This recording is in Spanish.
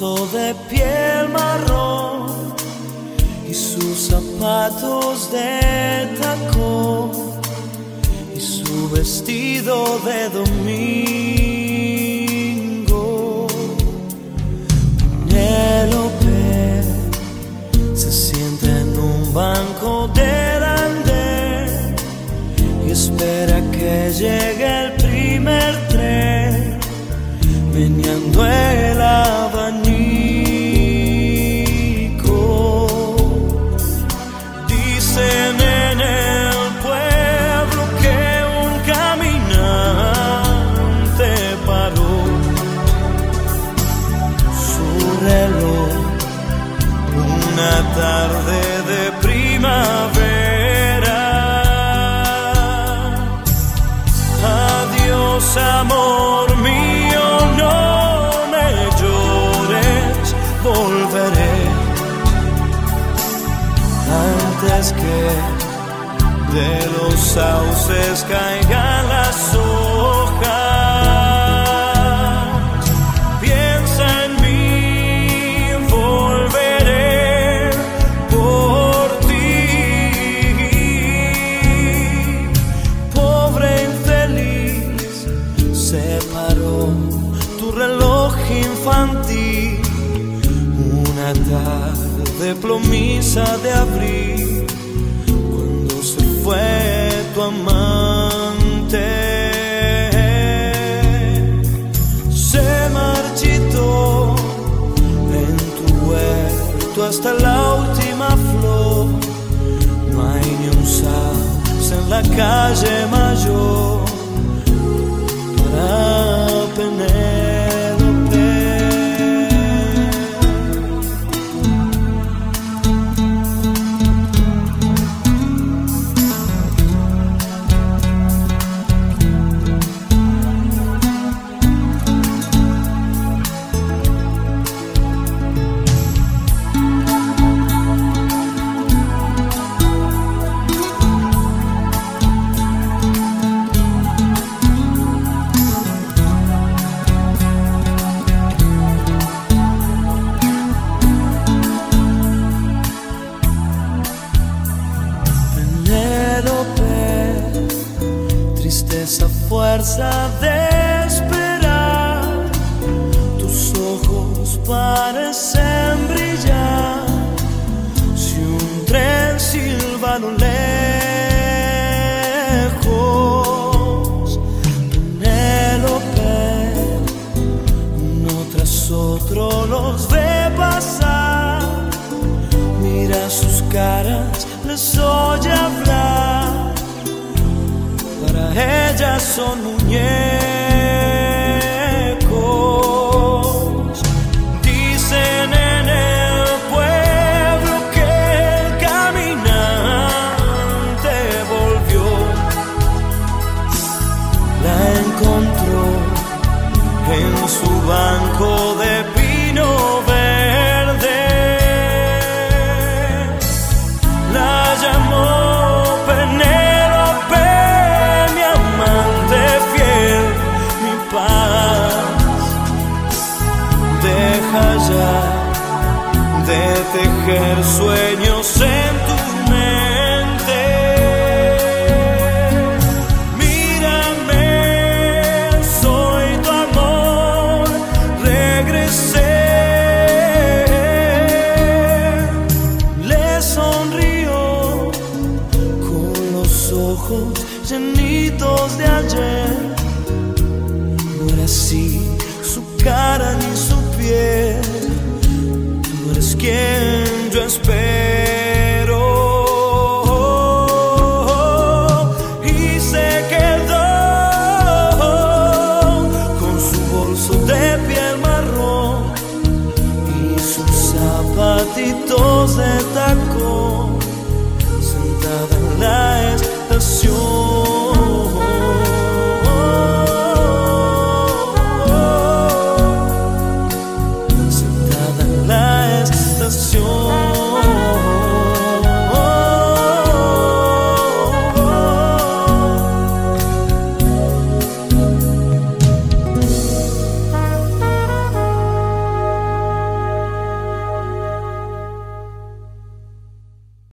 de piel marrón y sus zapatos de tacón y su vestido de domingo. Tarde de primavera. Adiós, amor mío, no me llores, volveré antes que de los sauces caigan se paró tu reloj infantil. Una tarde plomiza de abril, cuando se fue tu amante se marchitó en tu huerto hasta la última flor. No hay ni un en la calle mayor tristeza, fuerza de esperar. Tus ojos parecen brillar. Si un tren silba lo lejos, Penélope, uno tras otro los ve pasar. Mira sus caras, les oye hablar. Ellas son muñecos. Dicen en el pueblo que el caminante volvió. La encontró en su banco tejer sueños en tu mente. Mírame, soy tu amor, regresé. Le sonrió con los ojos llenitos de ayer. No era así su cara ni su piel. espera.